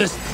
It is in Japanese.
です。